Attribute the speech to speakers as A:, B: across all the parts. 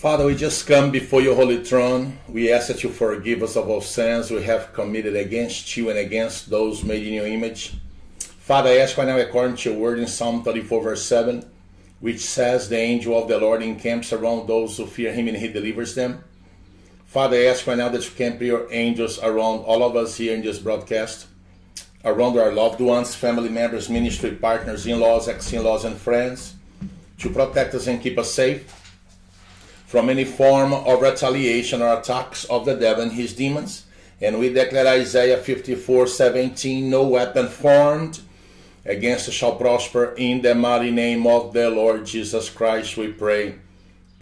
A: Father, we just come before your holy throne. We ask that you forgive us of all sins we have committed against you and against those made in your image. Father, I ask right now, according to your word in Psalm 34, verse 7, which says, The angel of the Lord encamps around those who fear him and he delivers them. Father, I ask right now that you camp your angels around all of us here in this broadcast, around our loved ones, family members, ministry partners, in laws, ex in laws, and friends, to protect us and keep us safe from any form of retaliation or attacks of the devil and his demons. And we declare Isaiah 54 17, no weapon formed against us shall prosper in the mighty name of the Lord Jesus Christ, we pray.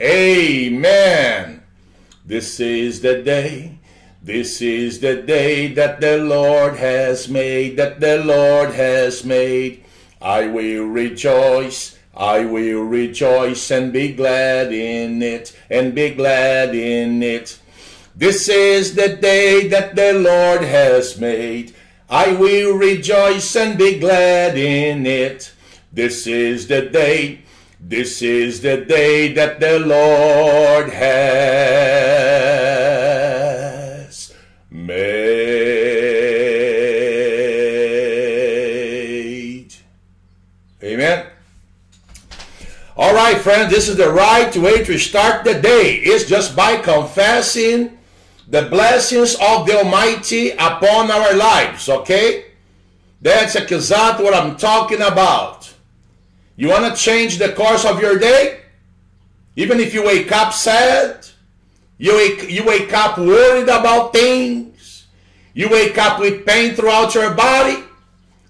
A: Amen. This is the day. This is the day that the Lord has made, that the Lord has made. I will rejoice I will rejoice and be glad in it, and be glad in it. This is the day that the Lord has made. I will rejoice and be glad in it. This is the day, this is the day that the Lord has All right, friends, this is the right way to start the day. It's just by confessing the blessings of the Almighty upon our lives, okay? That's exactly what I'm talking about. You want to change the course of your day? Even if you wake up sad, you wake, you wake up worried about things, you wake up with pain throughout your body,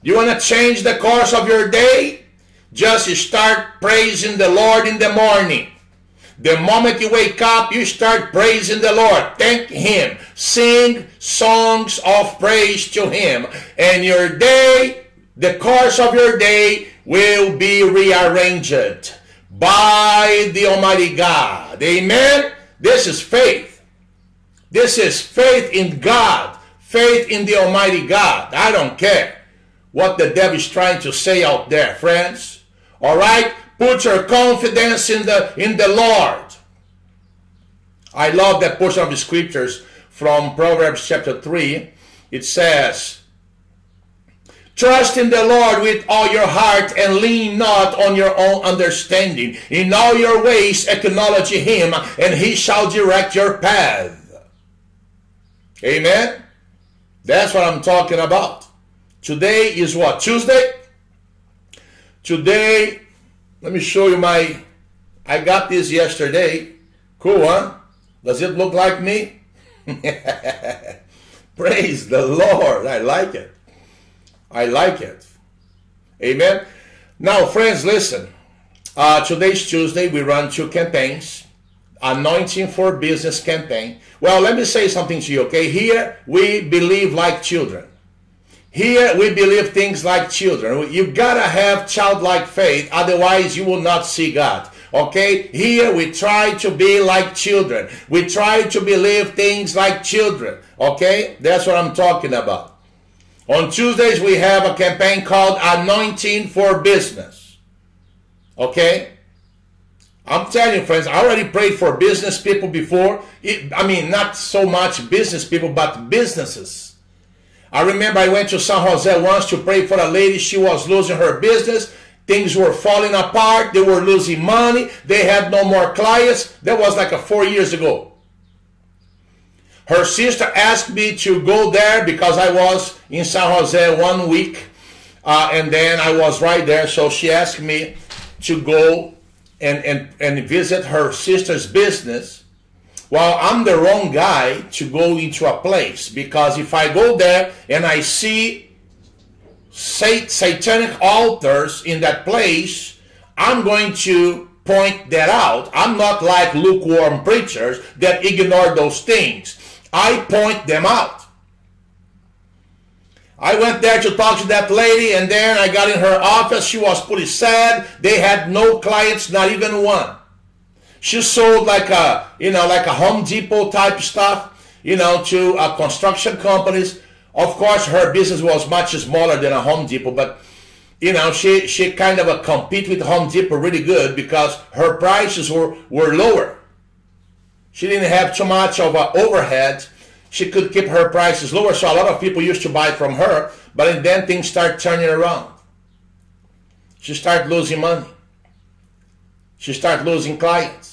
A: you want to change the course of your day? Just start praising the Lord in the morning. The moment you wake up, you start praising the Lord. Thank Him. Sing songs of praise to Him. And your day, the course of your day, will be rearranged by the Almighty God. Amen? This is faith. This is faith in God. Faith in the Almighty God. I don't care what the devil is trying to say out there, friends. All right? Put your confidence in the in the Lord. I love that portion of the scriptures from Proverbs chapter 3. It says, Trust in the Lord with all your heart and lean not on your own understanding. In all your ways acknowledge him and he shall direct your path. Amen? That's what I'm talking about. Today is what? Tuesday? Today, let me show you my, I got this yesterday. Cool, huh? Does it look like me? Praise the Lord. I like it. I like it. Amen. Now, friends, listen. Uh, today's Tuesday. We run two campaigns. Anointing for Business campaign. Well, let me say something to you, okay? Here, we believe like children. Here, we believe things like children. You gotta have childlike faith, otherwise, you will not see God. Okay? Here, we try to be like children. We try to believe things like children. Okay? That's what I'm talking about. On Tuesdays, we have a campaign called Anointing for Business. Okay? I'm telling you, friends, I already prayed for business people before. It, I mean, not so much business people, but businesses. I remember I went to San Jose once to pray for a lady. She was losing her business. Things were falling apart. They were losing money. They had no more clients. That was like a four years ago. Her sister asked me to go there because I was in San Jose one week. Uh, and then I was right there. So she asked me to go and, and, and visit her sister's business. Well, I'm the wrong guy to go into a place because if I go there and I see satanic altars in that place, I'm going to point that out. I'm not like lukewarm preachers that ignore those things. I point them out. I went there to talk to that lady, and then I got in her office. She was pretty sad. They had no clients, not even one. She sold like a, you know, like a Home Depot type stuff, you know, to uh, construction companies. Of course, her business was much smaller than a Home Depot, but you know, she she kind of uh, compete with Home Depot really good because her prices were were lower. She didn't have too much of an overhead. She could keep her prices lower, so a lot of people used to buy from her. But then things start turning around. She started losing money. She started losing clients.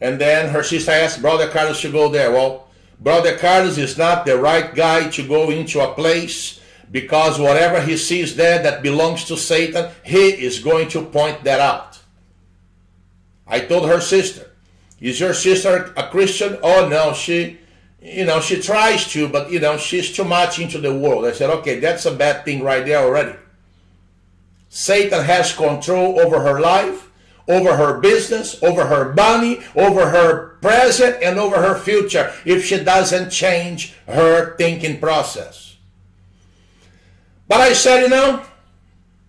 A: And then her sister asked Brother Carlos to go there. Well, Brother Carlos is not the right guy to go into a place because whatever he sees there that belongs to Satan, he is going to point that out. I told her sister, is your sister a Christian? Oh no, she, you know, she tries to, but you know, she's too much into the world. I said, okay, that's a bad thing right there already. Satan has control over her life, over her business, over her money, over her present, and over her future if she doesn't change her thinking process. But I said, you know,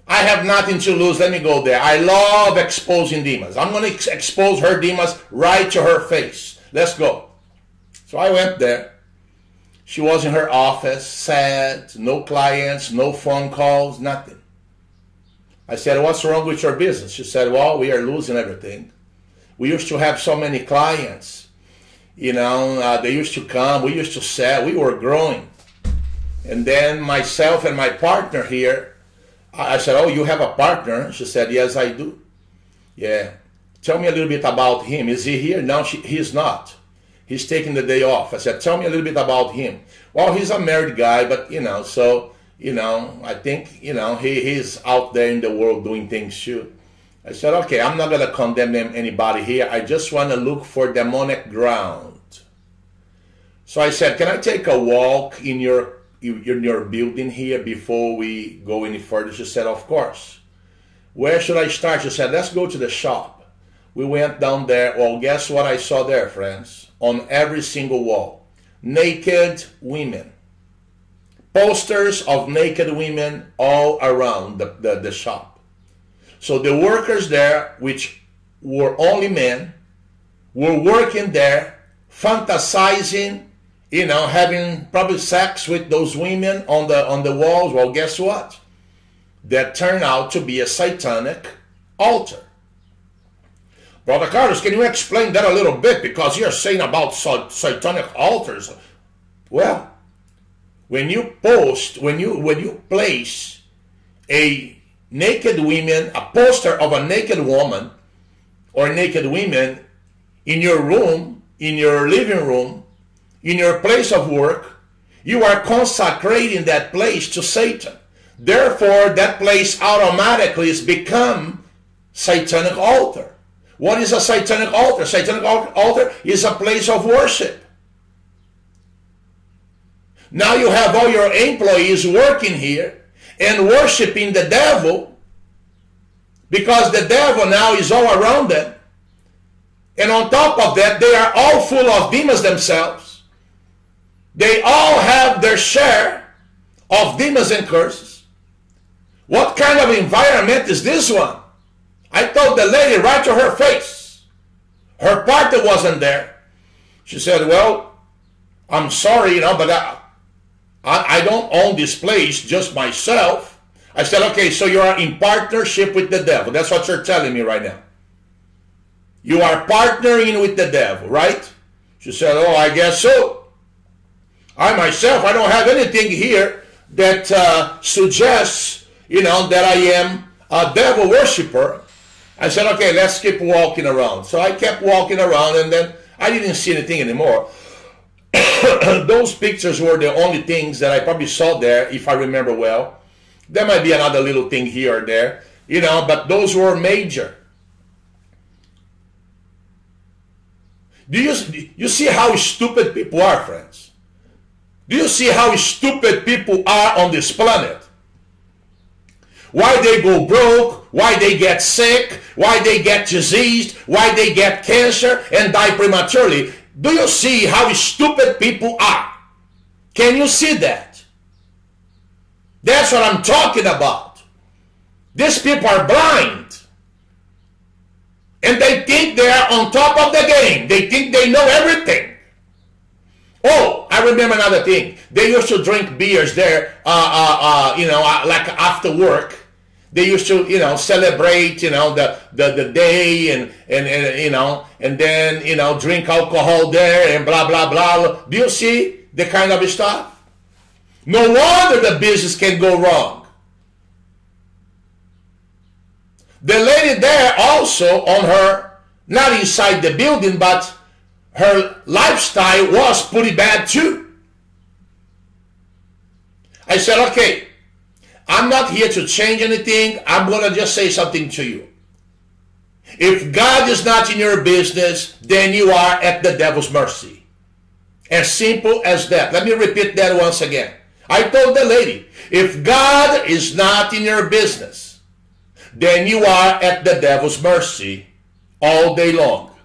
A: I have nothing to lose. Let me go there. I love exposing demons. I'm going to ex expose her demons right to her face. Let's go. So I went there. She was in her office, sad, no clients, no phone calls, nothing. I said, What's wrong with your business? She said, Well, we are losing everything. We used to have so many clients. You know, uh, they used to come, we used to sell, we were growing. And then myself and my partner here, I said, Oh, you have a partner? She said, Yes, I do. Yeah. Tell me a little bit about him. Is he here? No, she, he's not. He's taking the day off. I said, Tell me a little bit about him. Well, he's a married guy, but you know, so, you know, I think, you know, he, he's out there in the world doing things too. I said, Okay, I'm not going to condemn them, anybody here. I just want to look for demonic ground. So I said, Can I take a walk in your in your building here before we go any further? She said, Of course. Where should I start? She said, Let's go to the shop. We went down there. Well, guess what I saw there, friends? On every single wall naked women. Posters of naked women all around the, the, the shop. So the workers there, which were only men, were working there, fantasizing you know, having probably sex with those women on the on the walls. Well, guess what? That turned out to be a satanic altar. Brother Carlos, can you explain that a little bit? Because you're saying about satanic altars. Well, when you post, when you when you place a naked woman, a poster of a naked woman or naked women in your room, in your living room, in your place of work, you are consecrating that place to Satan. Therefore, that place automatically has become satanic altar. What is a satanic altar? Satanic altar is a place of worship. Now you have all your employees working here and worshiping the devil because the devil now is all around them. And on top of that, they are all full of demons themselves. They all have their share of demons and curses. What kind of environment is this one? I told the lady right to her face. Her partner wasn't there. She said, Well, I'm sorry, you know, but I, I, I don't own this place just myself. I said, Okay, so you are in partnership with the devil. That's what you're telling me right now. You are partnering with the devil, right? She said, Oh, I guess so. I myself, I don't have anything here that uh, suggests, you know, that I am a devil worshiper. I said, okay, let's keep walking around. So I kept walking around and then I didn't see anything anymore. Those pictures were the only things that I probably saw there, if I remember well. There might be another little thing here or there, you know, but those were major. Do you, you see how stupid people are, friends? Do you see how stupid people are on this planet? Why they go broke, why they get sick, why they get diseased, why they get cancer and die prematurely. Do you see how stupid people are? Can you see that? That's what I'm talking about. These people are blind. And they think they are on top of the game. They think they know everything. Oh, I remember another thing. They used to drink beers there, uh, uh, uh, you know, uh, like after work. They used to, you know, celebrate, you know, the, the, the day and, and, and, you know, and then, you know, drink alcohol there and blah, blah, blah. Do you see the kind of stuff? No wonder the business can go wrong. The lady there also on her, not inside the building, but her lifestyle was pretty bad too. I said, okay, I'm not here to change anything. I'm going to just say something to you. If God is not in your business, then you are at the devil's mercy. As simple as that. Let me repeat that once again. I told the lady, if God is not in your business, then you are at the devil's mercy all day long.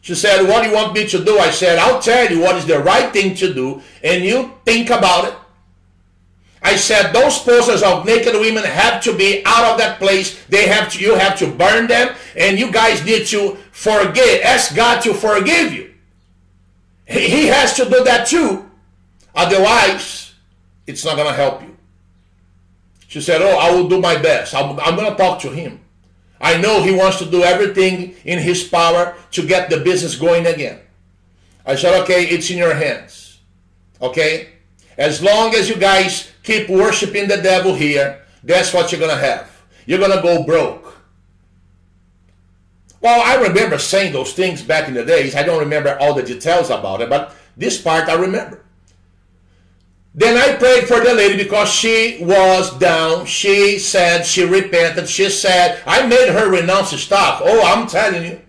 A: She said, What do you want me to do? I said, I'll tell you what is the right thing to do, and you think about it. I said, Those posters of naked women have to be out of that place. They have to, you have to burn them, and you guys need to forgive. Ask God to forgive you. He has to do that too. Otherwise, it's not going to help you. She said, Oh, I will do my best. I'm, I'm going to talk to him. I know he wants to do everything in his power to get the business going again. I said, okay, it's in your hands. Okay? As long as you guys keep worshiping the devil here, that's what you're going to have. You're going to go broke. Well, I remember saying those things back in the days. I don't remember all the details about it, but this part I remember. Then I prayed for the lady because she was down. She said she repented. She said, I made her renounce the stuff. Oh, I'm telling you.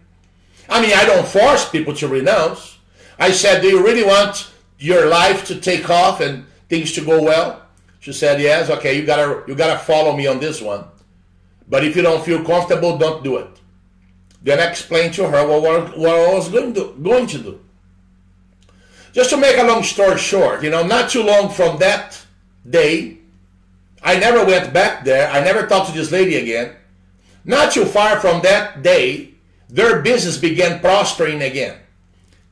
A: I mean, I don't force people to renounce. I said, do you really want your life to take off and things to go well? She said, yes. Okay, you gotta, you gotta follow me on this one. But if you don't feel comfortable, don't do it. Then I explained to her what, what I was going to, going to do. Just to make a long story short, you know, not too long from that day, I never went back there. I never talked to this lady again. Not too far from that day, their business began prospering again.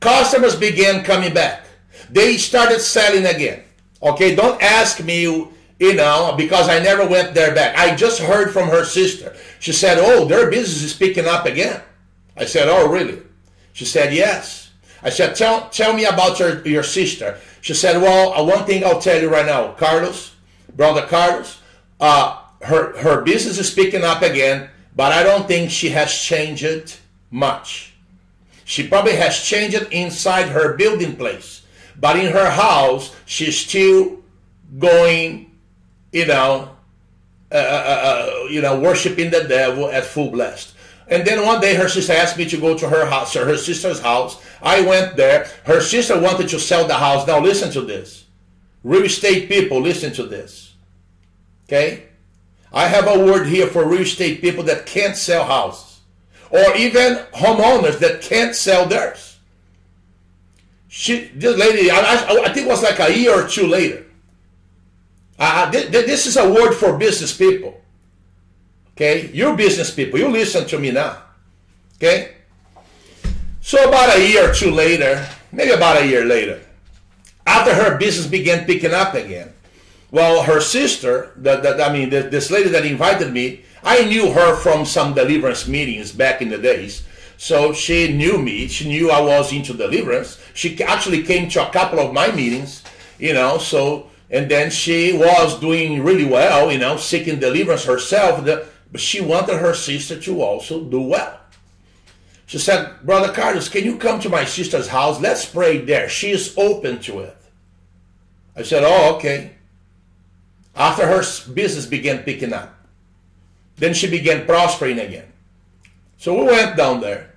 A: Customers began coming back. They started selling again. Okay, don't ask me, you know, because I never went there back. I just heard from her sister. She said, Oh, their business is picking up again. I said, Oh, really? She said, Yes. I said, tell, tell me about your, your sister. She said, well, uh, one thing I'll tell you right now, Carlos, brother Carlos, uh, her, her business is picking up again, but I don't think she has changed much. She probably has changed inside her building place, but in her house, she's still going, you know, uh, uh, uh, uh you know, worshiping the devil at full blast. And then one day her sister asked me to go to her house, her sister's house. I went there. Her sister wanted to sell the house. Now listen to this. Real estate people, listen to this. Okay? I have a word here for real estate people that can't sell houses. Or even homeowners that can't sell theirs. She, this lady, I, I, I think it was like a year or two later. Uh, th- th- this is a word for business people. Okay? You business people, you listen to me now. Okay? So about a year or two later, maybe about a year later, after her business began picking up again, well, her sister, the, the, I mean, the, this lady that invited me, I knew her from some deliverance meetings back in the days. So she knew me. She knew I was into deliverance. She actually came to a couple of my meetings, you know. So and then she was doing really well, you know, seeking deliverance herself. But she wanted her sister to also do well. She said, Brother Carlos, can you come to my sister's house? Let's pray there. She is open to it. I said, Oh, okay. After her business began picking up, then she began prospering again. So we went down there.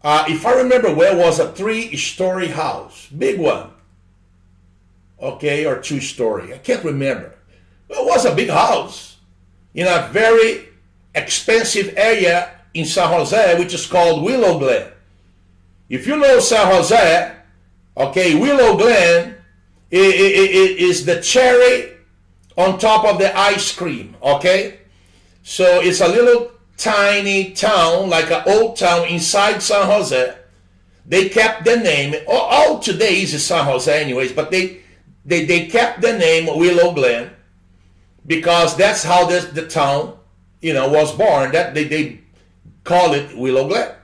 A: Uh, if I remember well, was a three-story house, big one. Okay, or two-story. I can't remember. But it was a big house in a very expensive area in San Jose, which is called Willow Glen. If you know San Jose, okay, Willow Glen is the cherry on top of the ice cream, okay? So it's a little tiny town, like an old town inside San Jose. They kept the name, all today is San Jose anyways, but they, they, they kept the name Willow Glen because that's how this, the town, you know, was born. That they, they call it Willow Glen.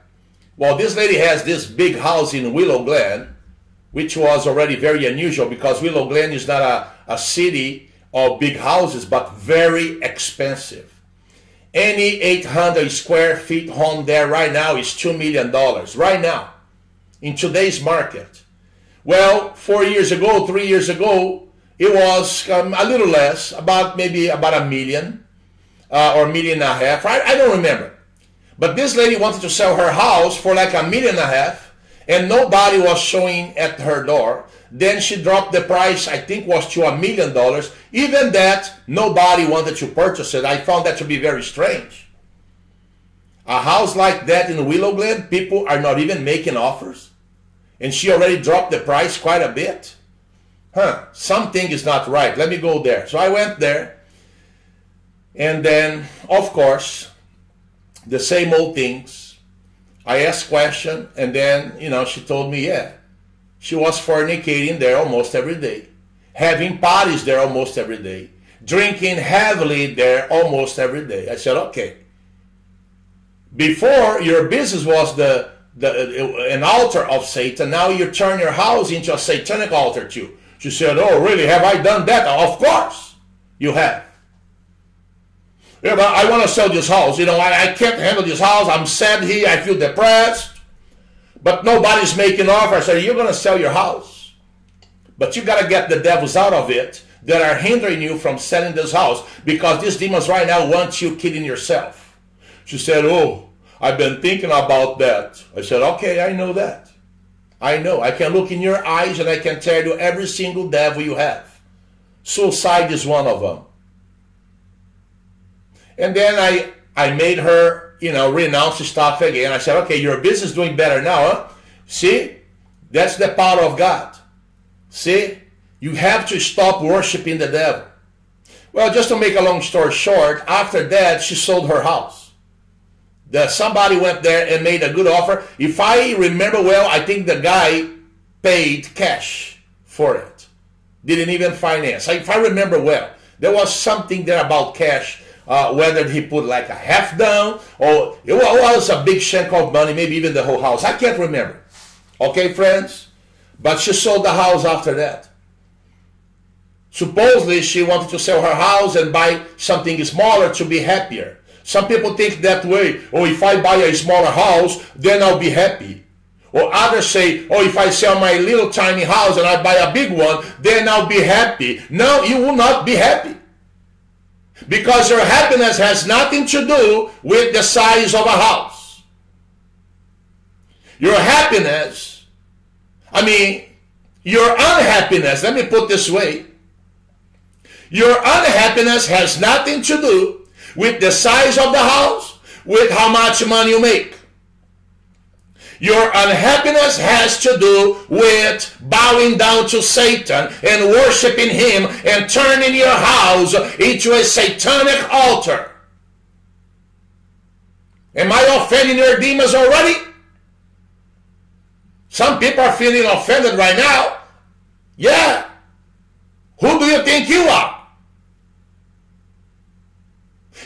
A: Well, this lady has this big house in Willow Glen, which was already very unusual because Willow Glen is not a, a city of big houses, but very expensive. Any 800 square feet home there right now is $2 million. Right now, in today's market. Well, four years ago, three years ago, it was um, a little less, about maybe about a million uh, or a million and a half. I, I don't remember. But this lady wanted to sell her house for like a million and a half, and nobody was showing at her door. Then she dropped the price, I think was to a million dollars. Even that, nobody wanted to purchase it. I found that to be very strange. A house like that in Willow Glen, people are not even making offers. And she already dropped the price quite a bit huh, something is not right. Let me go there. So I went there. And then, of course, the same old things. I asked question, and then, you know, she told me, yeah, she was fornicating there almost every day, having parties there almost every day, drinking heavily there almost every day. I said, okay. Before your business was the, the an altar of Satan, now you turn your house into a satanic altar too. She said, Oh, really? Have I done that? Of course you have. Yeah, but I want to sell this house. You know, I, I can't handle this house. I'm sad here. I feel depressed. But nobody's making offer. I said, You're going to sell your house. But you got to get the devils out of it that are hindering you from selling this house because these demons right now want you kidding yourself. She said, Oh, I've been thinking about that. I said, Okay, I know that. I know. I can look in your eyes and I can tell you every single devil you have. Suicide is one of them. And then I, I made her, you know, renounce the stuff again. I said, okay, your business doing better now, huh? See? That's the power of God. See? You have to stop worshiping the devil. Well, just to make a long story short, after that, she sold her house that somebody went there and made a good offer. If I remember well, I think the guy paid cash for it. Didn't even finance. If I remember well, there was something there about cash. Uh, whether he put like a half down or it was a big chunk of money, maybe even the whole house. I can't remember. Okay, friends? But she sold the house after that. Supposedly, she wanted to sell her house and buy something smaller to be happier. Some people think that way. Oh, if I buy a smaller house, then I'll be happy. Or others say, oh, if I sell my little tiny house and I buy a big one, then I'll be happy. No, you will not be happy. Because your happiness has nothing to do with the size of a house. Your happiness, I mean, your unhappiness, let me put this way. Your unhappiness has nothing to do with the size of the house, with how much money you make. Your unhappiness has to do with bowing down to Satan and worshiping him and turning your house into a satanic altar. Am I offending your demons already? Some people are feeling offended right now. Yeah. Who do you think you are?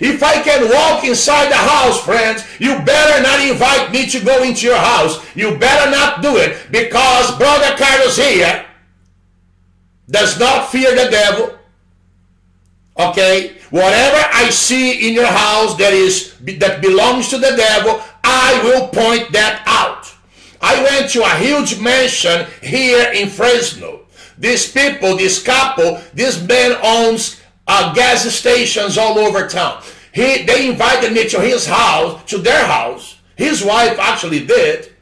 A: If I can walk inside the house, friends, you better not invite me to go into your house. You better not do it because Brother Carlos here does not fear the devil. Okay? Whatever I see in your house that is that belongs to the devil, I will point that out. I went to a huge mansion here in Fresno. These people, this couple, this man owns uh, gas stations all over town. He, they invited me to his house, to their house. His wife actually did.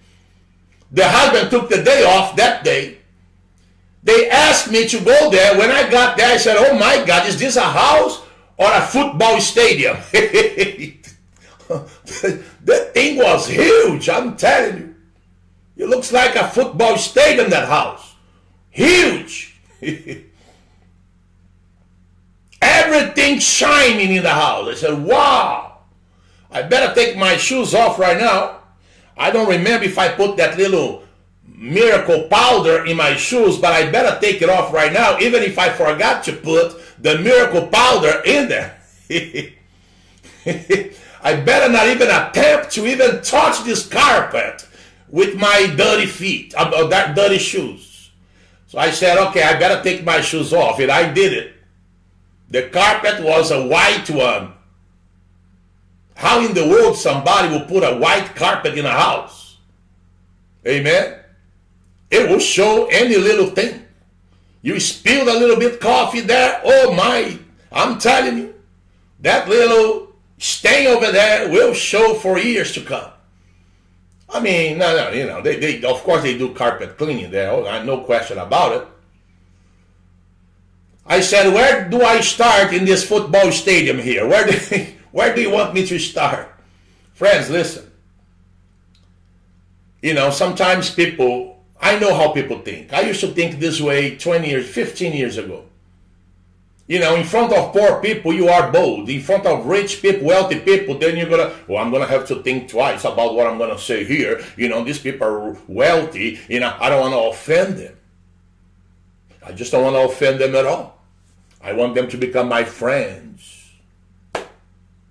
A: The husband took the day off that day. They asked me to go there. When I got there, I said, oh my God, is this a house or a football stadium? the thing was huge, I'm telling you. It looks like a football stadium, that house. Huge. Everything shining in the house. I said, wow. I better take my shoes off right now. I don't remember if I put that little miracle powder in my shoes, but I better take it off right now, even if I forgot to put the miracle powder in there. I better not even attempt to even touch this carpet with my dirty feet, uh, uh that dirty shoes. So I said, okay, I better take my shoes off, and I did it. The carpet was a white one. How in the world somebody will put a white carpet in a house? Amen. It will show any little thing. You spilled a little bit coffee there. Oh my, I'm telling you, that little stain over there will show for years to come. I mean, no, no, you know, they, they of course they do carpet cleaning there. Oh, no question about it. I said, where do I start in this football stadium here? Where do, where do you want me to start? Friends, listen. You know, sometimes people, I know how people think. I used to think this way 20 years, 15 years ago. You know, in front of poor people, you are bold. In front of rich people, wealthy people, then you're gonna, well, I'm gonna have to think twice about what I'm gonna say here. You know, these people are wealthy. You know, I don't want to offend them. I just don't want to offend them at all. I want them to become my friends.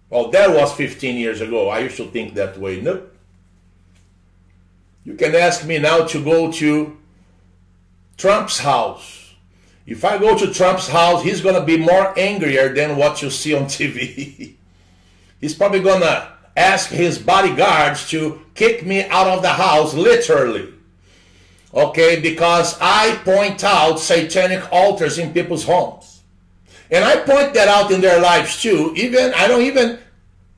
A: Well, that was 15 years ago. I used to think that way. Nope. You can ask me now to go to Trump's house. If I go to Trump's house, he's going to be more angrier than what you see on TV. he's probably going to ask his bodyguards to kick me out of the house, literally. Okay, because I point out satanic altars in people's homes. And I point that out in their lives too. Even I don't even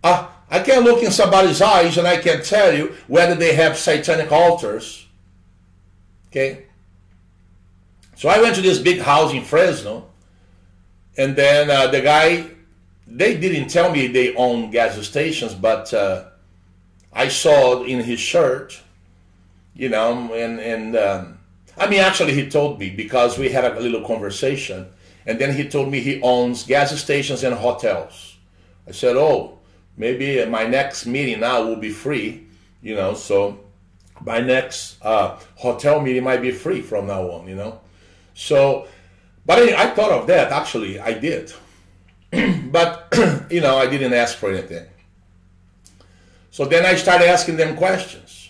A: uh, I can look in somebody's eyes and I can tell you whether they have satanic altars. Okay. So I went to this big house in Fresno, and then uh, the guy, they didn't tell me they own gas stations, but uh, I saw in his shirt, you know, and and um, I mean actually he told me because we had a little conversation and then he told me he owns gas stations and hotels. I said, oh, maybe my next meeting now will be free, you know, so my next uh, hotel meeting might be free from now on, you know. So, but I thought of that, actually, I did. but, you know, I didn't ask for anything. So then I started asking them questions.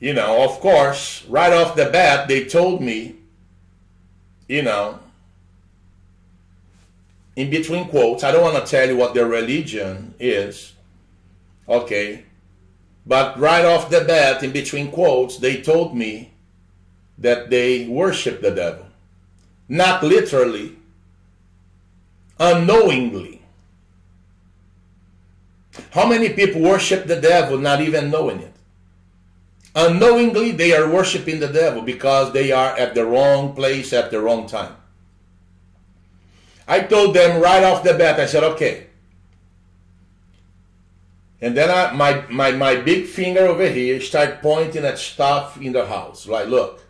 A: You know, of course, right off the bat, they told me, you know, in between quotes, I don't want to tell you what their religion is, okay, but right off the bat, in between quotes, they told me that they worship the devil. Not literally, unknowingly. How many people worship the devil not even knowing it? Unknowingly, they are worshiping the devil because they are at the wrong place at the wrong time. I told them right off the bat, I said, okay. And then I, my, my, my big finger over here start pointing at stuff in the house. Like, look,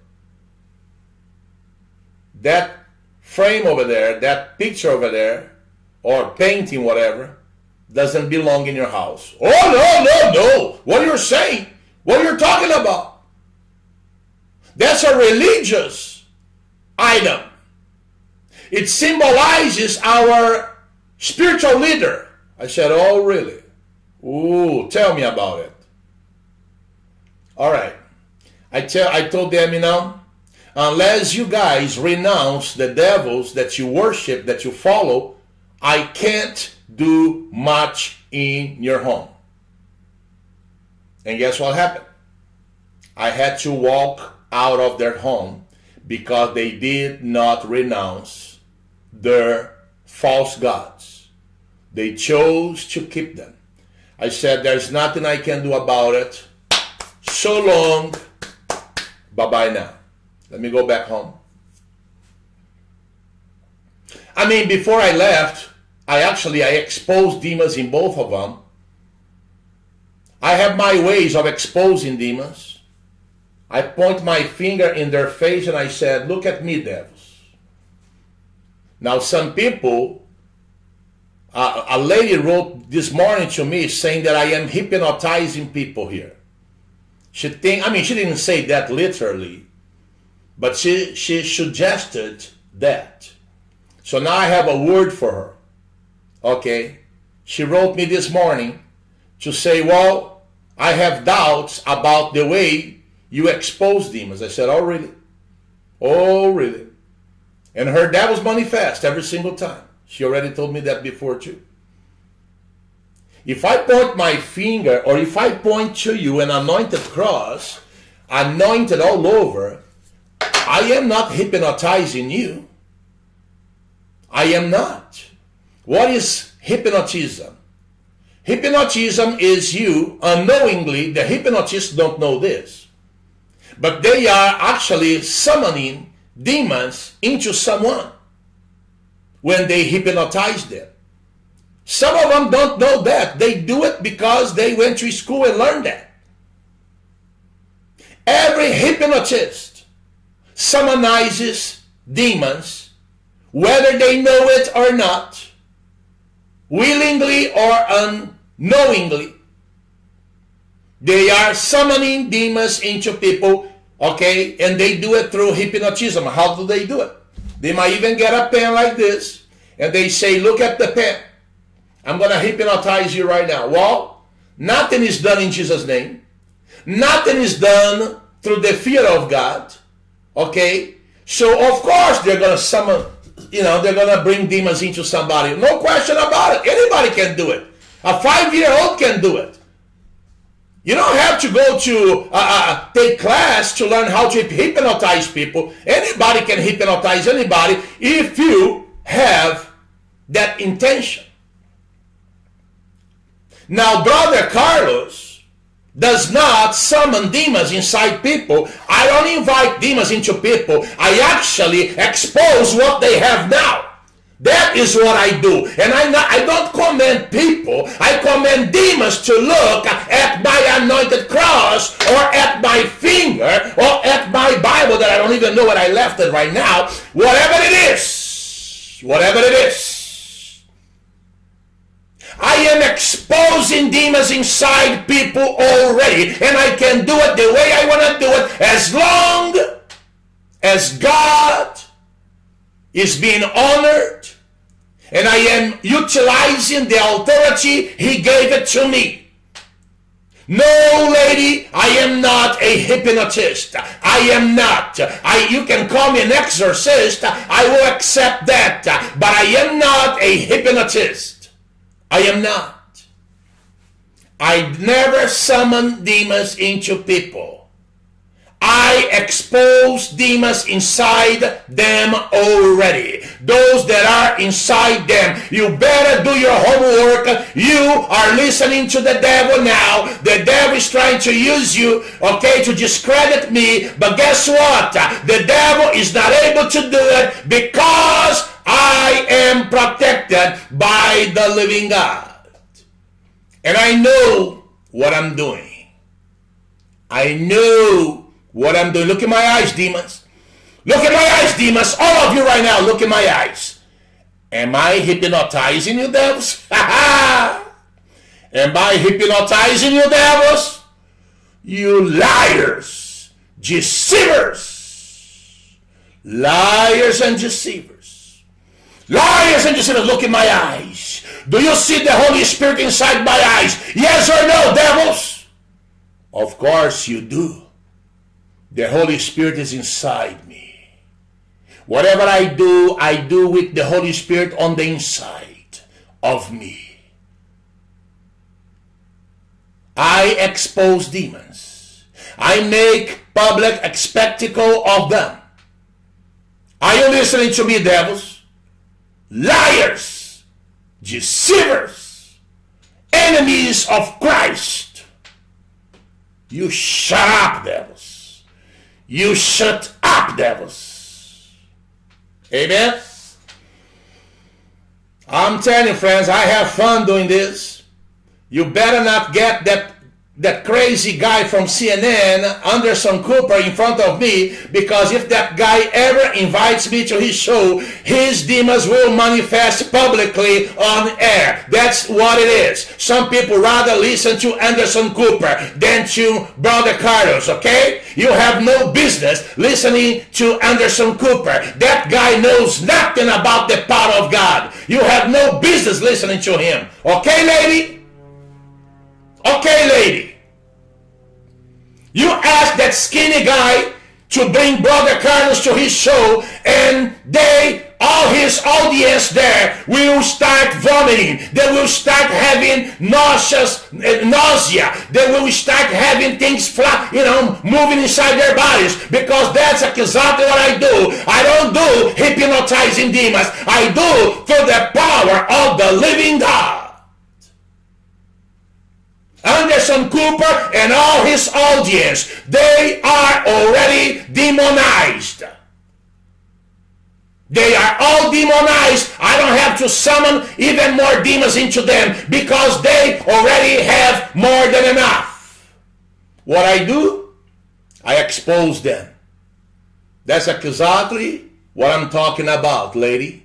A: that frame over there, that picture over there, or painting, whatever, doesn't belong in your house. Oh, no, no, no. What are you're saying, what are you're talking about. That's a religious item. It symbolizes our spiritual leader. I said, oh, really? Ooh, tell me about it. All right. I tell I told them, you know, unless you guys renounce the devils that you worship, that you follow, I can't do much in your home. And guess what happened? I had to walk out of their home because they did not renounce their false gods. They chose to keep them. I said, There's nothing I can do about it. So long. Bye bye now. Let me go back home. I mean, before I left, I actually I exposed demons in both of them. I have my ways of exposing demons. I point my finger in their face and I said, Look at me, devils. Now, some people, uh, a lady wrote this morning to me saying that I am hypnotizing people here. She think, I mean, she didn't say that literally, but she, she suggested that. So now I have a word for her. Okay. She wrote me this morning to say, well, I have doubts about the way you expose demons. I said, oh, really? Oh, really? And her dad was money fast every single time. She already told me that before, too. If I point my finger or if I point to you an anointed cross, anointed all over, I am not hypnotizing you. I am not. What is hypnotism? Hypnotism is you unknowingly, the hypnotists don't know this, but they are actually summoning demons into someone when they hypnotize them. Some of them don't know that. They do it because they went to school and learned that. Every hypnotist summonizes demons, whether they know it or not, willingly or unknowingly. They are summoning demons into people, okay, and they do it through hypnotism. How do they do it? They might even get a pen like this, and they say, look at the pen. I'm going to hypnotize you right now. Well, nothing is done in Jesus' name. Nothing is done through the fear of God. Okay? So, of course, they're going to summon you know, they're going to bring demons into somebody. No question about it. Anybody can do it. A five-year-old can do it. You don't have to go to uh, uh, take class to learn how to hypnotize people. Anybody can hypnotize anybody if you have that intention. Now, brother Carlos, does not summon demons inside people. I don't invite demons into people. I actually expose what they have now. That is what I do. And I, not, I don't command people. I command demons to look at my anointed cross or at my finger or at my Bible that I don't even know what I left it right now. Whatever it is. Whatever it is I am exposing demons inside people already, and I can do it the way I want to do it as long as God is being honored and I am utilizing the authority He gave it to me. No, lady, I am not a hypnotist. I am not. I, you can call me an exorcist. I will accept that. But I am not a hypnotist. I am not. I never summon demons into people. I expose demons inside them already. Those that are inside them. You better do your homework. You are listening to the devil now. The devil is trying to use you, okay, to discredit me. But guess what? The devil is not able to do it because I am protected by the living God. And I know what I'm doing. I know what I'm doing. Look in my eyes, demons. Look in my eyes, demons. All of you right now, look in my eyes. Am I hypnotizing you, devils? Am I hypnotizing you, devils? You liars, deceivers, liars and deceivers, liars and deceivers. Look in my eyes. Do you see the Holy Spirit inside my eyes? Yes or no, devils? Of course you do. The Holy Spirit is inside me. Whatever I do, I do with the Holy Spirit on the inside of me. I expose demons. I make public a spectacle of them. Are you listening to me, devils? Liars, deceivers, enemies of Christ. You shut up, devils. You shut up, devils. Amen. I'm telling you, friends, I have fun doing this. You better not get that that crazy guy from CNN, Anderson Cooper, in front of me, because if that guy ever invites me to his show, his demons will manifest publicly on air. That's what it is. Some people rather listen to Anderson Cooper than to Brother Carlos, okay? You have no business listening to Anderson Cooper. That guy knows nothing about the power of God. You have no business listening to him. Okay, lady? Okay, lady. You ask that skinny guy to bring Brother Carlos to his show, and they, all his audience there, will start vomiting. They will start having nauseous, uh, nausea. They will start having things flat, you know, moving inside their bodies because that's exactly what I do. I don't do hypnotizing demons. I do through the power of the living God. Anderson Cooper and all his audience, they are already demonized. They are all demonized. I don't have to summon even more demons into them because they already have more than enough. What I do, I expose them. That's exactly what I'm talking about, lady.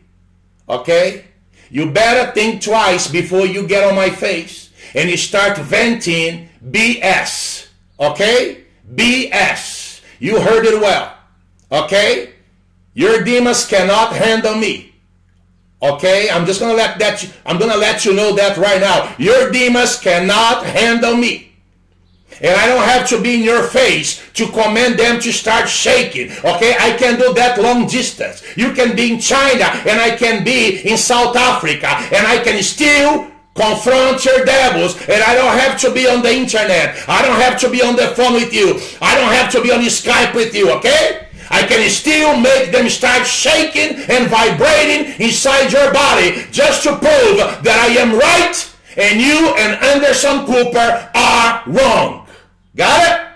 A: Okay? You better think twice before you get on my face and you start venting BS. Okay? BS. You heard it well. Okay? Your demons cannot handle me. Okay? I'm just gonna let that I'm gonna let you know that right now. Your demons cannot handle me. And I don't have to be in your face to command them to start shaking. Okay? I can do that long distance. You can be in China and I can be in South Africa and I can still Confront your devils, and I don't have to be on the internet. I don't have to be on the phone with you. I don't have to be on Skype with you, okay? I can still make them start shaking and vibrating inside your body just to prove that I am right and you and Anderson Cooper are wrong. Got it?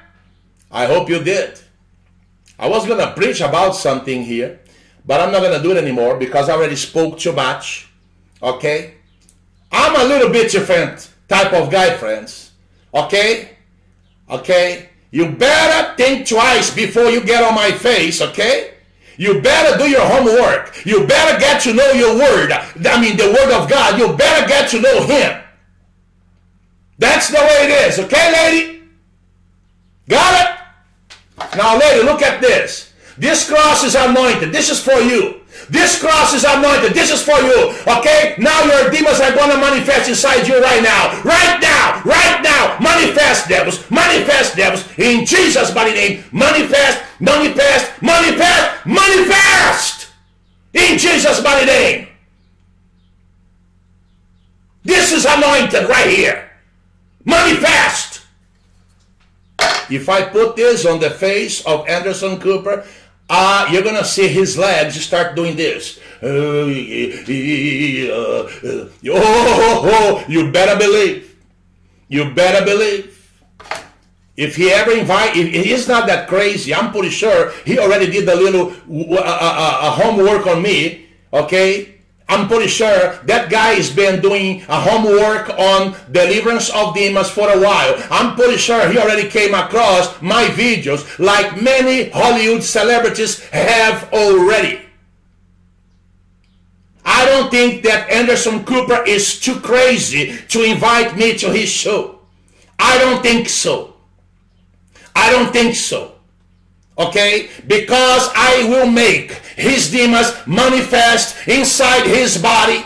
A: I hope you did. I was going to preach about something here, but I'm not going to do it anymore because I already spoke too much. Okay? I'm a little bit different type of guy, friends. Okay? Okay? You better think twice before you get on my face, okay? You better do your homework. You better get to know your word. I mean, the word of God. You better get to know Him. That's the way it is, okay, lady? Got it? Now, lady, look at this. This cross is anointed. This is for you. This cross is anointed. This is for you. Okay? Now your demons are going to manifest inside you right now. Right now. Right now. Manifest devils. Manifest devils. In Jesus' mighty name. Manifest. Manifest. Manifest. Manifest. In Jesus' mighty name. This is anointed right here. Manifest. if I put this on the face of Anderson Cooper, uh, you're gonna see his legs start doing this. Uh, uh, oh, you better believe. You better believe. If he ever invite, if he's not that crazy, I'm pretty sure he already did a little uh, uh, uh, homework on me. Okay, I'm pretty sure that guy has been doing a homework on deliverance of demons for a while. I'm pretty sure he already came across my videos like many Hollywood celebrities have already. I don't think that Anderson Cooper is too crazy to invite me to his show. I don't think so. I don't think so. Okay? Because I will make his demons manifest inside his body.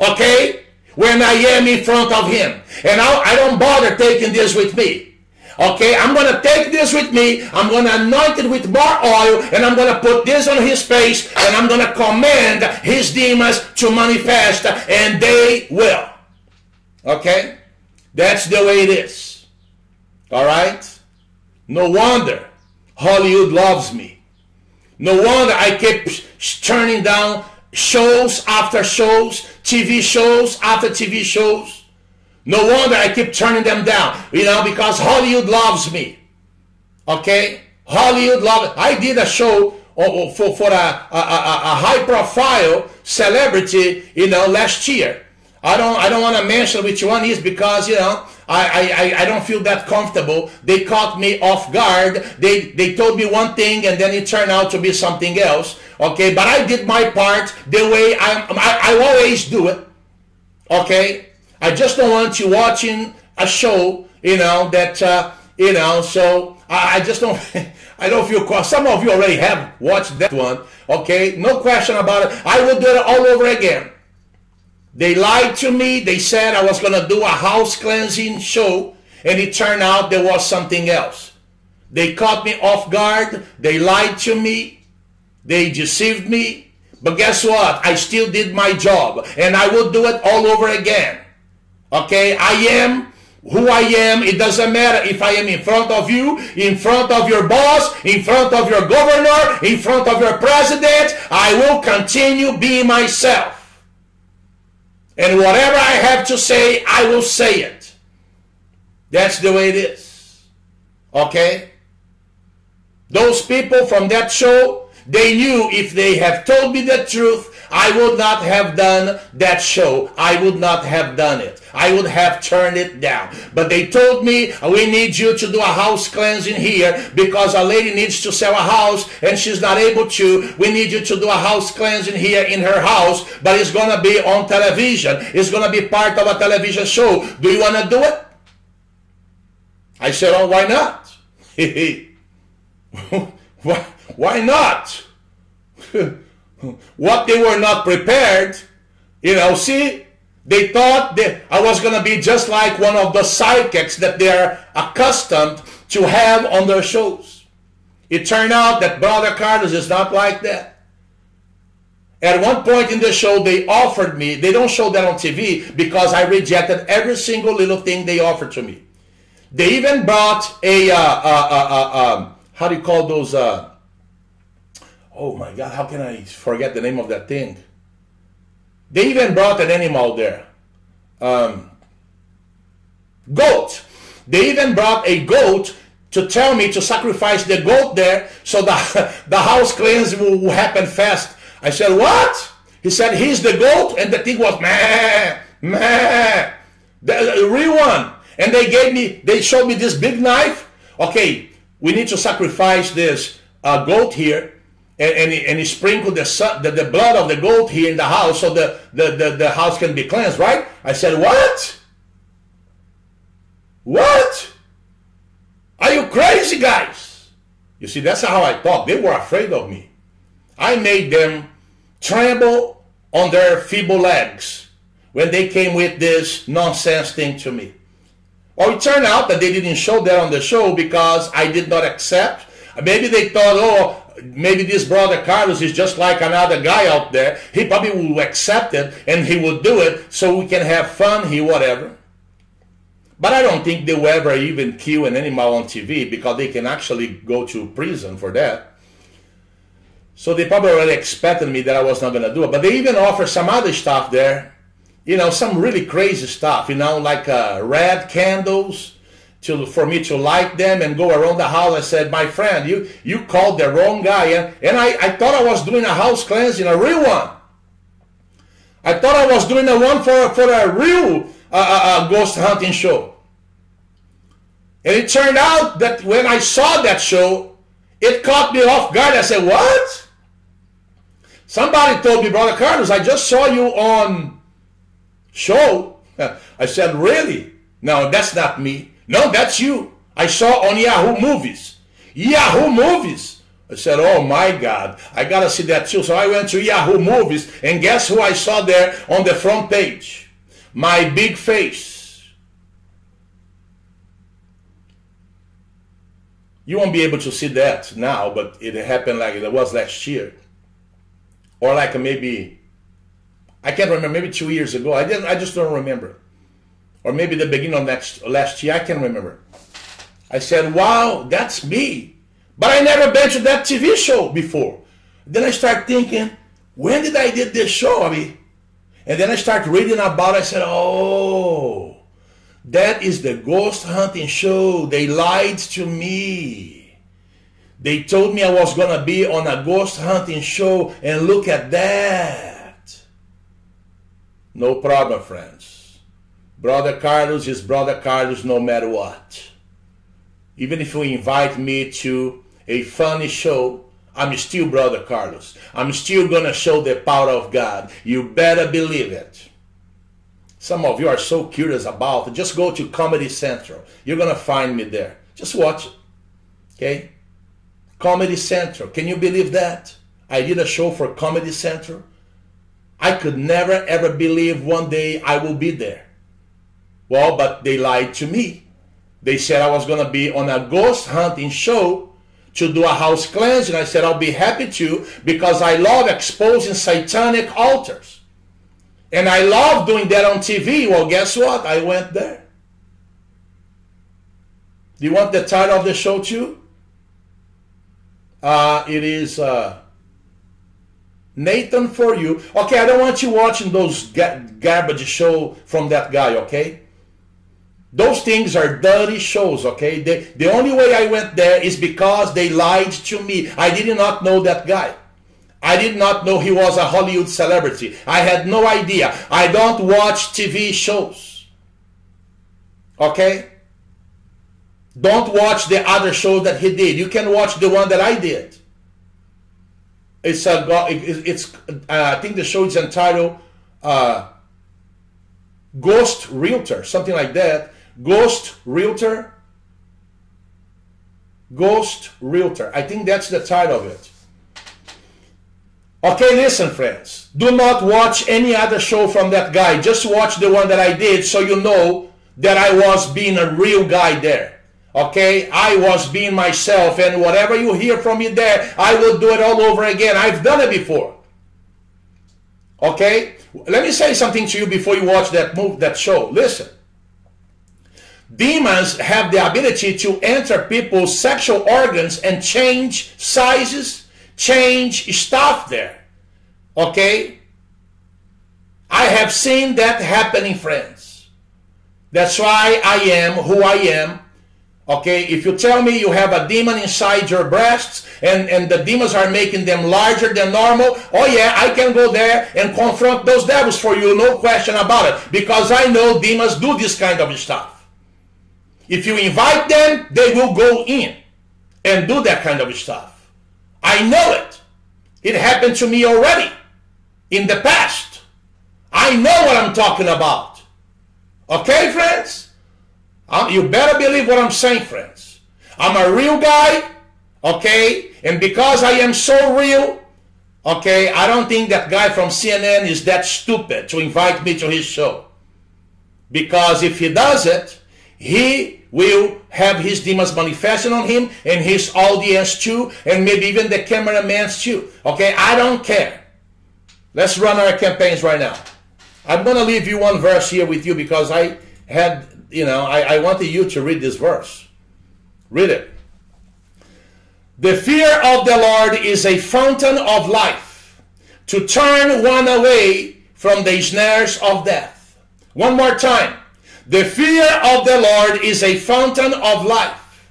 A: Okay? When I am in front of him. And I, I don't bother taking this with me. Okay, I'm going to take this with me. I'm going to anoint it with more oil and I'm going to put this on his face and I'm going to command his demons to manifest and they will. Okay, that's the way it is. All right, no wonder Hollywood loves me. No wonder I kept turning down shows after shows, TV shows after TV shows. No wonder I keep turning them down, you know, because Hollywood loves me. Okay? Hollywood loves I did a show oh, oh, for, for a, a, a, a high profile celebrity, you know, last year. I don't I don't want to mention which one is because you know I, I, I don't feel that comfortable. They caught me off guard. They they told me one thing and then it turned out to be something else. Okay, but I did my part the way I I, I always do it. Okay, I just don't want you watching a show, you know that uh, you know. So I, I just don't. I don't feel. Some of you already have watched that one. Okay, no question about it. I will do it all over again. They lied to me. They said I was going to do a house cleansing show, and it turned out there was something else. They caught me off guard. They lied to me. They deceived me. But guess what? I still did my job, and I will do it all over again. Okay? I am who I am. It doesn't matter if I am in front of you, in front of your boss, in front of your governor, in front of your president. I will continue being myself. And whatever I have to say, I will say it. That's the way it is. Okay? Those people from that show, they knew if they have told me the truth, I would not have done that show. I would not have done it. I would have turned it down. But they told me, we need you to do a house cleansing here because a lady needs to sell a house and she's not able to. We need you to do a house cleansing here in her house, but it's going to be on television. It's going to be part of a television show. Do you want to do it? I said, oh, why not? why, why not? what they were not prepared, you know, see, they thought that I was going to be just like one of the psychics that they're accustomed to have on their shows. It turned out that Brother Carlos is not like that. At one point in the show, they offered me, they don't show that on TV because I rejected every single little thing they offered to me. They even brought a, uh, uh, uh, uh um, how do you call those? Oh my God, how can I forget the name of that thing? They even brought an animal there. Um, goat. They even brought a goat to tell me to sacrifice the goat there so the, the house cleansing will happen fast. I said, what? He said, he's the goat. And the thing was, meh, meh. The, real one. And they gave me, they showed me this big knife. Okay, we need to sacrifice this uh, goat here and, and, he, and he sprinkled the, sun, the, the blood of the goat here in the house so the, the, the, the house can be cleansed, right? I said, what? What? Are you crazy, guys? You see, that's how I talk. They were afraid of me. I made them tremble on their feeble legs when they came with this nonsense thing to me. Well, it turned out that they didn't show that on the show because I did not accept. Maybe they thought, oh, maybe this brother Carlos is just like another guy out there. He probably will accept it and he will do it so we can have fun here, whatever. But I don't think they will ever even kill an animal on TV because they can actually go to prison for that. So they probably already expected me that I was not going to do it. But they even offer some other stuff there. You know, some really crazy stuff, you know, like uh, red candles to, for me to like them and go around the house. I said, my friend, you, you called the wrong guy. And, and I, I thought I was doing a house cleansing, a real one. I thought I was doing a one for, for a real uh, uh, uh, ghost hunting show. And it turned out that when I saw that show, it caught me off guard. I said, what? Somebody told me, Brother Carlos, I just saw you on show. I said, really? No, that's not me. No, that's you. I saw on Yahoo Movies. Yahoo Movies. I said, oh my God, I gotta see that too. So I went to Yahoo Movies, and guess who I saw there on the front page? My big face. You won't be able to see that now, but it happened like it was last year or like maybe I can't remember, maybe two years ago. I didn't. I just don't remember, or maybe the beginning of next last year. I can't remember. I said, "Wow, that's me," but I never been to that TV show before. Then I start thinking, when did I did this show? And then I start reading about. It. I said, "Oh, that is the ghost hunting show. They lied to me." They told me I was going to be on a ghost hunting show, and look at that. No problem, friends. Brother Carlos is Brother Carlos no matter what. Even if you invite me to a funny show, I'm still Brother Carlos. I'm still going to show the power of God. You better believe it. Some of you are so curious about it. Just go to Comedy Central. You're going to find me there. Just watch it. Okay? Comedy Central. Can you believe that? I did a show for Comedy Central. I could never ever believe one day I will be there. Well, but they lied to me. They said I was going to be on a ghost hunting show to do a house cleansing. I said I'll be happy to because I love exposing satanic altars. And I love doing that on TV. Well, guess what? I went there. Do you want the title of the show too? Uh, it is uh, Nathan for you. Okay, I don't want you watching those ga garbage show from that guy, okay? Those things are dirty shows, okay? The, the only way I went there is because they lied to me. I did not know that guy. I did not know he was a Hollywood celebrity. I had no idea. I don't watch TV shows. Okay? Don't watch the other show that he did. You can watch the one that I did. It's a it's uh, I think the show is entitled uh, Ghost Realtor, something like that. Ghost Realtor. Ghost Realtor. I think that's the title of it. Okay, listen, friends. Do not watch any other show from that guy. Just watch the one that I did so you know that I was being a real guy there. Okay, I was being myself, and whatever you hear from me there, I will do it all over again. I've done it before. Okay, let me say something to you before you watch that move, that show. Listen, demons have the ability to enter people's sexual organs and change sizes, change stuff there. Okay, I have seen that happening, friends. That's why I am who I am Okay, if you tell me you have a demon inside your breasts and, and the demons are making them larger than normal, oh yeah, I can go there and confront those devils for you, no question about it. Because I know demons do this kind of stuff. If you invite them, they will go in and do that kind of stuff. I know it. It happened to me already in the past. I know what I'm talking about. Okay, friends? I'm, you better believe what I'm saying, friends. I'm a real guy, okay? And because I am so real, okay, I don't think that guy from CNN is that stupid to invite me to his show. Because if he does it, he will have his demons manifesting on him and his audience too, and maybe even the cameramen too. Okay, I don't care. Let's run our campaigns right now. I'm going to leave you one verse here with you because I had you know, I, I wanted you to read this verse. Read it. The fear of the Lord is a fountain of life to turn one away from the snares of death. One more time. The fear of the Lord is a fountain of life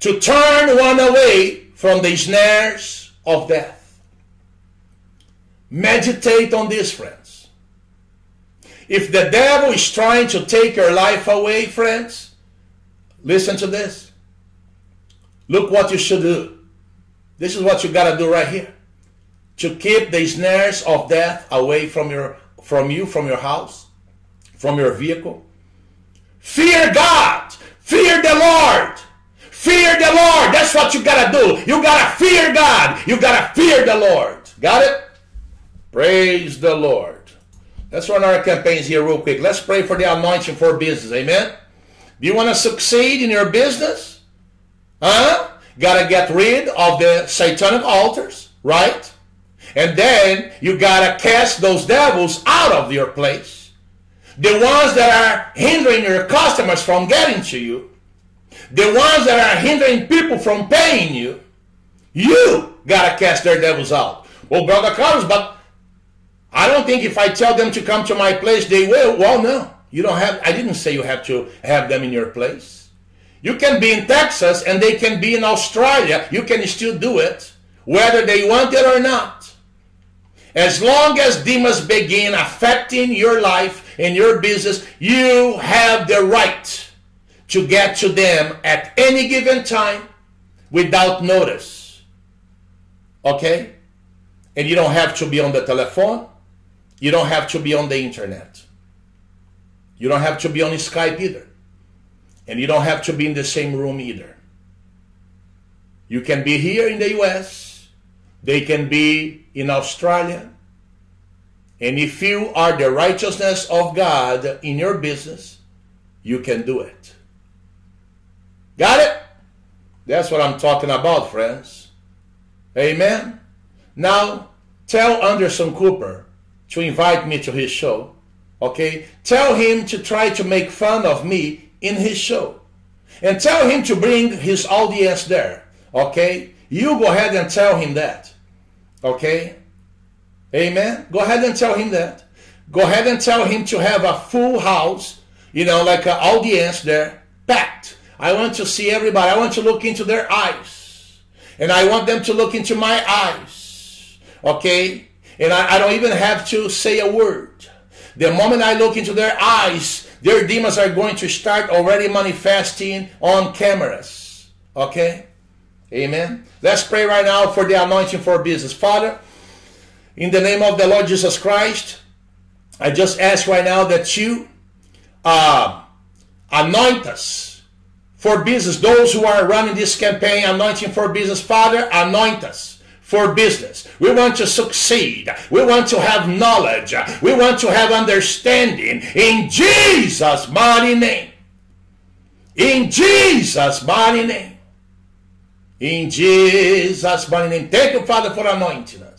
A: to turn one away from the snares of death. Meditate on this, friends. If the devil is trying to take your life away, friends, listen to this. Look what you should do. This is what you got to do right here. To keep the snares of death away from your from you, from your house, from your vehicle. Fear God. Fear the Lord. Fear the Lord. That's what you gotta do. You gotta fear God. You gotta fear the Lord. Got it? Praise the Lord. Let's run our campaigns here real quick. Let's pray for the anointing for business. Amen. Do you want to succeed in your business? Huh? Gotta get rid of the satanic altars, right? And then you gotta cast those devils out of your place. The ones that are hindering your customers from getting to you. The ones that are hindering people from paying you. You gotta cast their devils out. Well, Brother Carlos, but I don't think if I tell them to come to my place, they will. Well, no. You don't have, I didn't say you have to have them in your place. You can be in Texas and they can be in Australia. You can still do it, whether they want it or not. As long as demons begin affecting your life and your business, you have the right to get to them at any given time without notice. Okay? And you don't have to be on the telephone. You don't have to be on the internet. You don't have to be on Skype either. And you don't have to be in the same room either. You can be here in the US. They can be in Australia. And if you are the righteousness of God in your business, you can do it. Got it? That's what I'm talking about, friends. Amen. Now, tell Anderson Cooper to invite me to his show. Okay? Tell him to try to make fun of me in his show. And tell him to bring his audience there. Okay? You go ahead and tell him that. Okay? Amen? Go ahead and tell him that. Go ahead and tell him to have a full house, you know, like an audience there, packed. I want to see everybody. I want to look into their eyes. And I want them to look into my eyes. Okay? And I, I don't even have to say a word. The moment I look into their eyes, their demons are going to start already manifesting on cameras. Okay? Amen. Let's pray right now for the anointing for business. Father, in the name of the Lord Jesus Christ, I just ask right now that you uh, anoint us for business. Those who are running this campaign, anointing for business, Father, anoint us for business. We want to succeed. We want to have knowledge. We want to have understanding in Jesus' mighty name. In Jesus' mighty name. In Jesus' mighty name. Thank you, Father, for anointing us.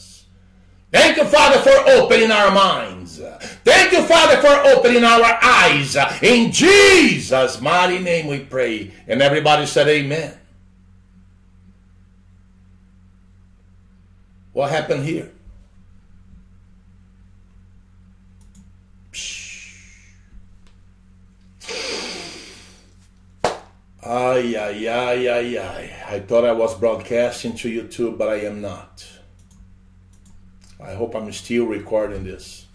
A: Thank you, Father, for opening our minds. Thank you, Father, for opening our eyes. In Jesus' mighty name we pray. And everybody said, Amen. What happened here? Ay, ay, ay, ay, ay. I thought I was broadcasting to YouTube, but I am not. I hope I'm still recording this.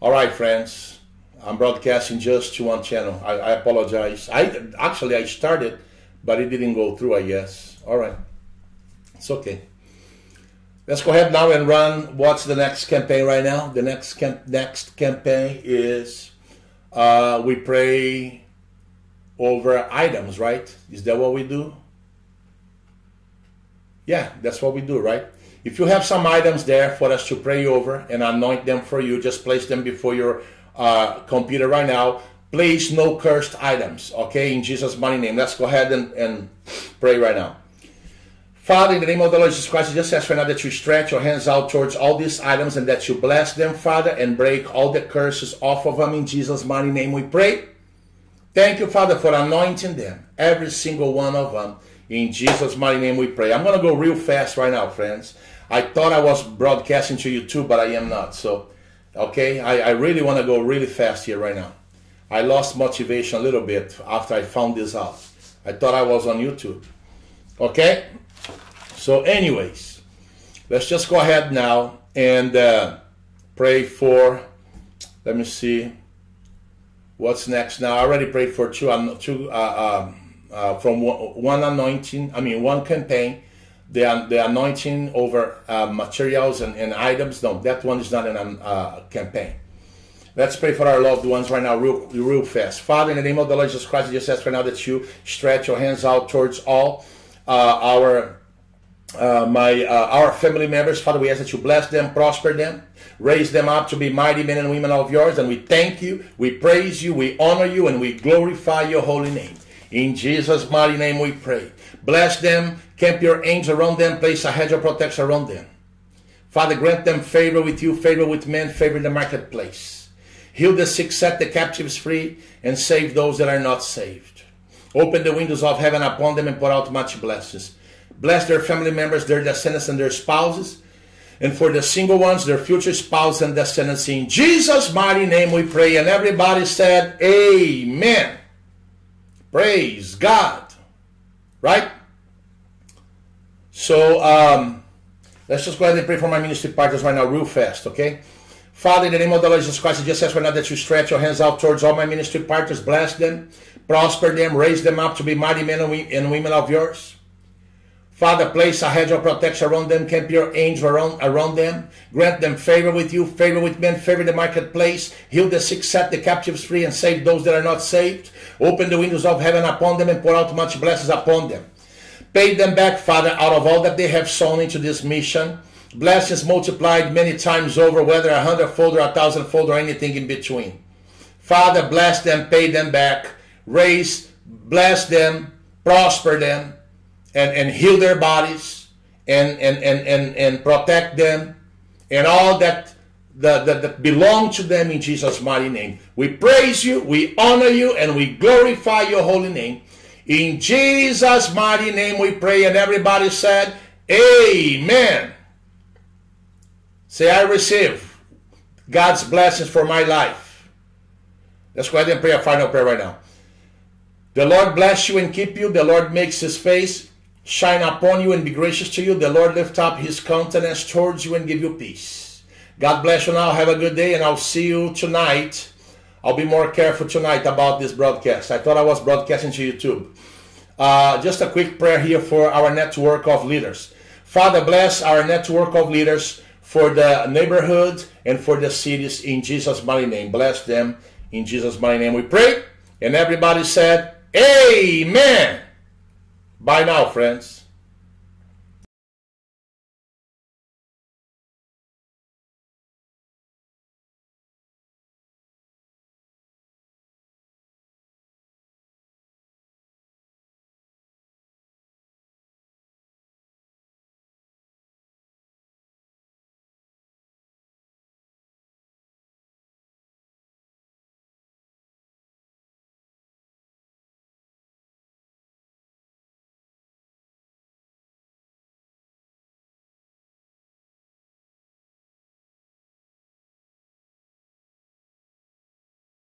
A: All right, friends. I'm broadcasting just to one channel. I, I apologize. I actually I started, but it didn't go through. I guess. All right. It's okay. Let's go ahead now and run. What's the next campaign right now? The next camp, next campaign is uh, we pray over items, right? Is that what we do? Yeah, that's what we do, right? If you have some items there for us to pray over and anoint them for you, just place them before your uh, computer right now. Please, no cursed items, okay? In Jesus' mighty name. Let's go ahead and, and pray right now. Father, in the name of the Lord Jesus Christ, I just ask right now that you stretch your hands out towards all these items and that you bless them, Father, and break all the curses off of them. In Jesus' mighty name we pray. Thank you, Father, for anointing them, every single one of them. In Jesus' mighty name we pray. I'm going to go real fast right now, friends. I thought I was broadcasting to YouTube, but I am not. So, okay, I, I really want to go really fast here right now. I lost motivation a little bit after I found this out. I thought I was on YouTube. Okay? So, anyways, let's just go ahead now and uh, pray for, let me see, what's next now. I already prayed for two, two uh, um, uh, from one anointing, I mean, one campaign, the, the anointing over uh, materials and, and, items. No, that one is not in a uh, campaign. Let's pray for our loved ones right now, real, real fast. Father, in the name of the Lord Jesus Christ, I just ask right now that you stretch your hands out towards all uh, our uh, my uh, our family members. Father, we ask that you bless them, prosper them, raise them up to be mighty men and women of yours. And we thank you, we praise you, we honor you, and we glorify your holy name. In Jesus' mighty name we pray. Bless them, camp your angels around them, place a hedge of protection around them. Father, grant them favor with you, favor with men, favor in the marketplace. Heal the sick, set the captives free, and save those that are not saved. Open the windows of heaven upon them and pour out much blessings. Bless their family members, their descendants, and their spouses. And for the single ones, their future spouse and descendants. In Jesus' mighty name we pray. And everybody said, Amen. Praise God. Right? So um, let's just go ahead and pray for my ministry partners right now, real fast, okay? Father, in the name of the Lord Jesus Christ, I just ask right now that you stretch your hands out towards all my ministry partners, bless them, prosper them, raise them up to be mighty men and women of yours. Father, place a hedge of protection around them, camp your angels around, around them, grant them favor with you, favor with men, favor the marketplace, heal the sick, set the captives free, and save those that are not saved. Open the windows of heaven upon them and pour out much blessings upon them. Pay them back, Father, out of all that they have sown into this mission. Blessings multiplied many times over, whether a hundredfold or a thousandfold or anything in between. Father, bless them, pay them back, raise, bless them, prosper them and, and heal their bodies and, and, and, and, and protect them and all that, that, that, that belong to them in Jesus' mighty name. We praise you, we honor you, and we glorify your holy name. In Jesus' mighty name we pray, and everybody said, Amen. Say, I receive God's blessings for my life. Let's go ahead and pray a final prayer right now. The Lord bless you and keep you. The Lord makes his face shine upon you and be gracious to you. The Lord lift up his countenance towards you and give you peace. God bless you now. Have a good day, and I'll see you tonight. I'll be more careful tonight about this broadcast. I thought I was broadcasting to YouTube. Uh, just a quick prayer here for our network of leaders. Father, bless our network of leaders for the neighborhood and for the cities in Jesus' mighty name. Bless them in Jesus' mighty name. We pray. And everybody said, Amen. Bye now, friends.